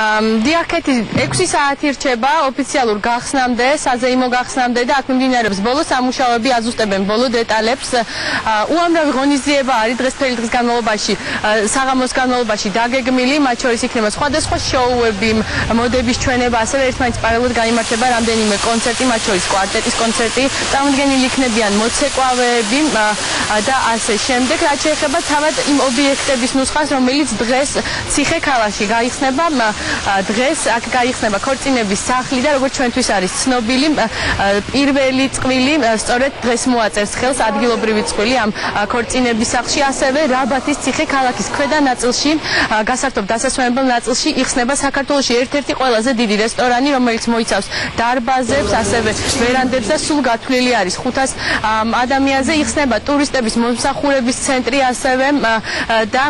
დიახეთი 6 საათი რჩება ოფიციალურ გახსნამდე, საზეიმო გახსნამდე და აქ მიმდინარეობს ბოლო სამუშაოები, აზუსტებენ ბოლო დეტალებს. უამრავი ღონისძიება არის დღესდღეობით დღის განმავლობაში, საღამოს განმავლობაში დაგეგმილი, მათ შორის იქნება სხვადასხვა შოუები, მოდების ჩვენება, ასევე ერთმანეთს პარალელურად გამართება რამდენიმე კონცერტი, მათ შორის კვარტეტის კონცერტი, წარმოდგენილი იქნებიან მოცეკვავეები და ასე შემდეგ. რაც შეეხება თავად იმ ობიექტების ნუსხას, რომელიც დღეს ციხე ქალაქში გაიხსნება, დღეს აქ გაიხსნება ქორწინების სახლი და როგორც ჩვენთვის არის ცნობილი, პირველი წყვილი სწორედ დღეს მოაწერს ხელს ადგილობრივი წყვილი ამ ქორწინების სახლში, ასევე რაბათის ციხე ქალაქის ქვედა ნაწილში, გასართობ დასასვენებელ ნაწილში იხსნება საქართველოს ერთ-ერთი ყველაზე დიდი რესტორანი, რომელიც მოიცავს დარბაზებს, ასევე ვერანდებს და სულ გათვლილი არის 500 ადამიანზე იხსნება ტურისტების მომსახურების ცენტრი ასევე და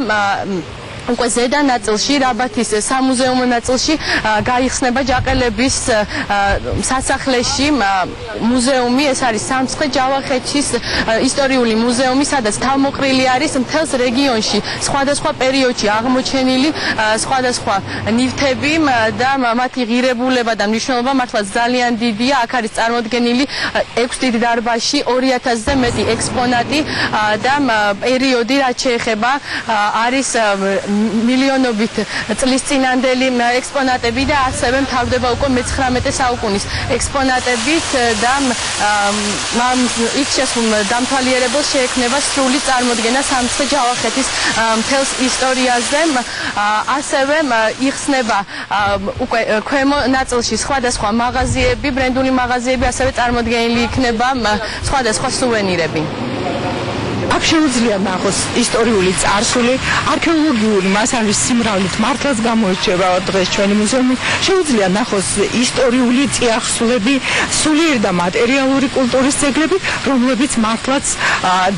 უკვე ზედა ნაწილში რაბათის სამუზეუმო ნაწილში გაიხსნება ჯაყელების სასახლეში მუზეუმი. ეს არის სამცხე ჯავახეთის ისტორიული მუზეუმი სადაც თავმოყრილი არის მთელს რეგიონში. სხვადასხვა პერიოდში აღმოჩენილი სხვადასხვა ნივთები და მათი ღირებულება და მნიშვნელობა მართლაც ძალიან დიდია. აქ არის წარმოდგენილი 6 დიდ დარბაზში 2000-ზე მეტი ექსპონატი და პერიოდი რაც შეეხება არის მილიონობით წლის წინანდელი ექსპონატები და ასევე მთავრდება უკვე მე-19 საუკუნის ექსპონატებით და მამ იქ შესულ დამთვალიერებელ შეექმნება სრული წარმოდგენა სამცხე ჯავახეთის მთელს ისტორიაზე ასევე იხსნება უკვე ქვემო ნაწილში სხვადასხვა მაღაზიები, ბრენდული მაღაზიები, ასევე წარმოდგენილი იქნება სხვადასხვა სუვენირები. აქ შეუძლია ნახოს ისტორიული წარსული, არქეოლოგიური მასალის სიმრავლით მართლაც გამოირჩევა დღეს ჩვენი მუზეუმი. შეუძლია ნახოს ისტორიული წიაღსულები, სულიერ და მატერიალური კულტურის ძეგლები, რომლებიც მართლაც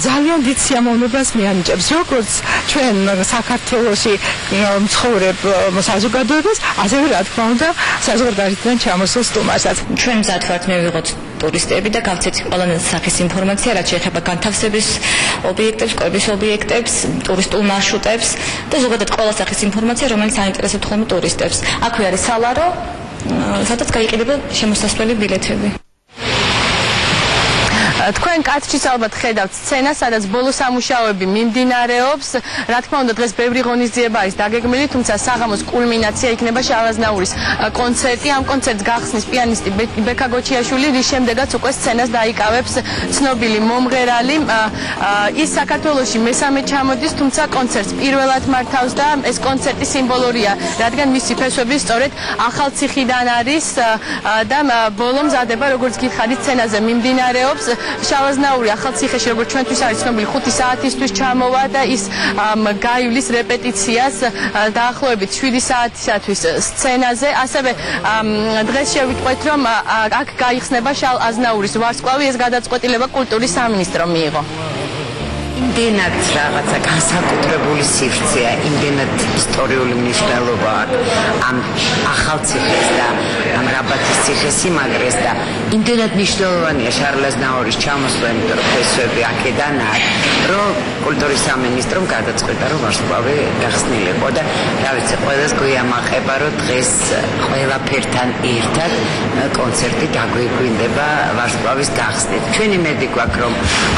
ძალიან დიდ სიამოვნებას მიანიჭებს. როგორც ჩვენ საქართველოსი მცხოვრებ საზოგადოებას, ასევე რა თქმა უნდა, საზოგადოებიდან ჩამოსულ სტუმარსაც. ჩვენ მზად ვართ მივიღოთ ტურისტები და გავცეთ ყველა სახის ინფორმაცია, რაც შეეხება განთავსების ობიექტებს, კვების ობიექტებს, ტურისტულ მარშრუტებს და ზოგადად ყველა სახის ინფორმაცია, რომელიც აინტერესებს ხოლმე ტურისტებს. აქვე არის სალარო, სადაც გაიყიდება შემოსასვლელი ბილეთები. თქვენ კაცჩიც ალბათ ხედავთ სცენას, სადაც ბოლო სამუშაოები მიმდინარეობს. რა თქმა უნდა, დღეს ბევრი ღონისძიება არის დაგეგმილი, თუმცა საღამოს კულმინაცია იქნება შავაზნაურის კონცერტი. ამ კონცერტს გახსნის პიანისტი ბექა გოჩიაშვილი, რის შემდეგაც უკვე სცენას დაიკავებს ცნობილი მომღერალი. ის საქართველოსი მესამე ჩამოდის, თუმცა კონცერტს პირველად მართავს და ეს კონცერტი სიმბოლურია, რადგან მისი ფესვები სწორედ ახალციხიდან არის და ბოლო მზადება, როგორც გითხარით, სცენაზე მიმდინარეობს. შავაზნაური ახალციხეში როგორც ჩვენთვის არის ცნობილი 5 საათისთვის ჩამოვა და ის გაივლის რეპეტიციას დაახლოებით 7 საათისათვის სცენაზე ასევე დღეს შევიტყვეთ რომ აქ გაიხსნება შალ აზნაურის ვარსკვლავი ეს გადაწყვეტილება კულტურის სამინისტრო მიიღო იმდენად რაღაცა განსაკუთრებული სივრცეა, იმდენად ისტორიული მნიშვნელობა ამ ახალ ციხეს და ამ რაბათის ციხეს იმაგრეს და იმდენად მნიშვნელოვანია შარლეს ნაურის ჩამოსვლა, იმიტომ რომ ფესვები აქედან აქვს, რომ კულტურის სამინისტრომ გადაწყვეტა, რომ ვარსკვლავი გახსნილიყო და რა ვიცი, ყველას გვიამაყება, რომ დღეს ყველაფერთან ერთად კონცერტი დაგვიგვინდება ვარსკვლავის გახსნით. ჩვენი მედი გვაქვს, რომ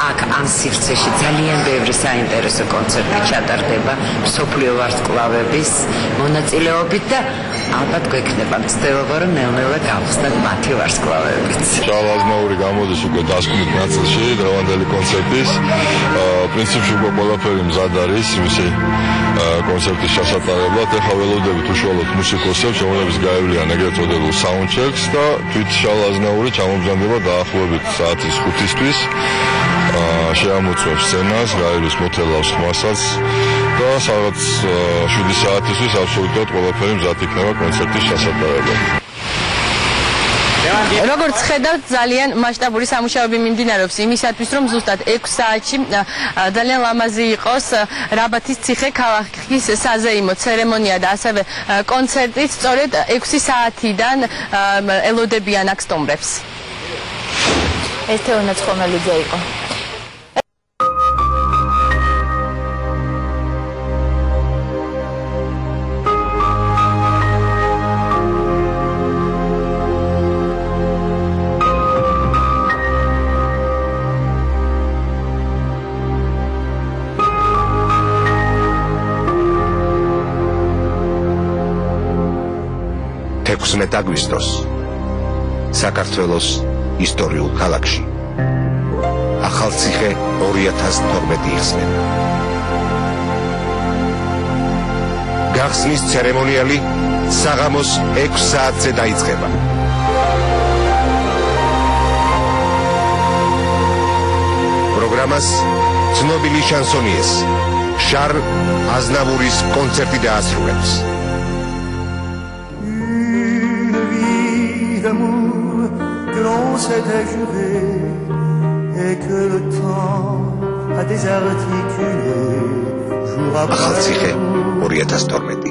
აქ ამ სივრცეში ძალიან ბევრი საინტერესო კონცერტი ჩატარდება სოფლიო ვარსკვლავების მონაწილეობით და ალბათ გვექნება მცდელობა რომ ნელ-ნელა გავხსნათ მათი ვარსკვლავებით. ჩალაზნაური გამოდის უკვე დასკვნით ნაწილში დღევანდელი კონცერტის. პრინციპში უკვე ყველაფერი მზად არის იმისი კონცერტის ჩასატარებლად. ეხლა ველოდებით უშუალოდ მუსიკოსებს, რომლებიც გაევლიან ეგრეთ წოდებულ საუნდტრეკს და თვით ჩალაზნაური ჩამომზადება დაახლოებით საათის 5-ისთვის. შეამოწმებს სცენას, გაირის მოთელავს ხმასაც და სადაც 7 საათისთვის აბსოლუტურად ყველაფერი მზად იქნება კონცერტის ჩასატარებლად. როგორც ხედავთ, ძალიან მასშტაბური სამუშაოები მიმდინარეობს იმისათვის, რომ ზუსტად 6 საათში ძალიან ლამაზი იყოს რაბათის ციხე ქალაქის საზეიმო ცერემონია და ასევე კონცერტი სწორედ 6 საათიდან ელოდებიან აქ სტუმრებს. ეს თეონა ცხომელიძე იყო. 16 აგვისტოს საქართველოს ისტორიულ ქალაქში. ახალციხე 2012 იხსნება. გახსნის ცერემონიალი საღამოს 6 საათზე დაიწყება. პროგრამას ცნობილი შანსონიეს შარ აზნავურის კონცერტი დაასრულებს. S'était juré et que le temps a désarticulé jour après jour.